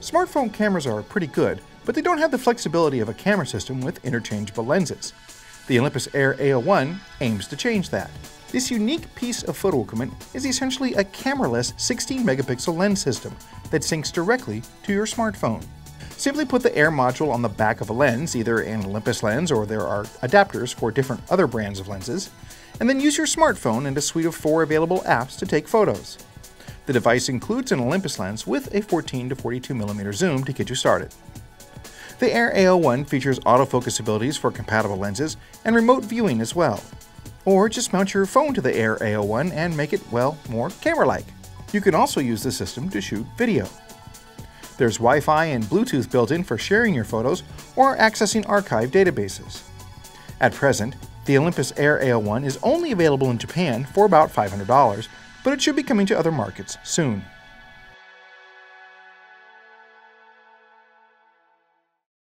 Smartphone cameras are pretty good, but they don't have the flexibility of a camera system with interchangeable lenses. The Olympus Air A01 aims to change that. This unique piece of photo equipment is essentially a cameraless 16 megapixel lens system that syncs directly to your smartphone. Simply put the Air module on the back of a lens, either an Olympus lens or there are adapters for different other brands of lenses, and then use your smartphone and a suite of four available apps to take photos. The device includes an Olympus lens with a 14 to 42mm zoom to get you started. The Air A01 features autofocus abilities for compatible lenses and remote viewing as well. Or just mount your phone to the Air A01 and make it, well, more camera-like. You can also use the system to shoot video. There's Wi-Fi and Bluetooth built in for sharing your photos or accessing archive databases. At present, the Olympus Air A01 is only available in Japan for about $500, but it should be coming to other markets soon.